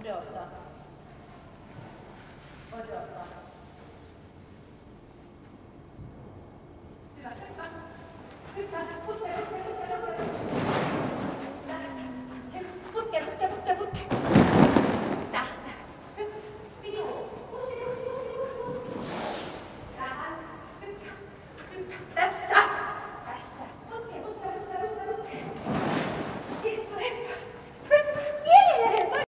어려웠어. 어려웠어. 붙게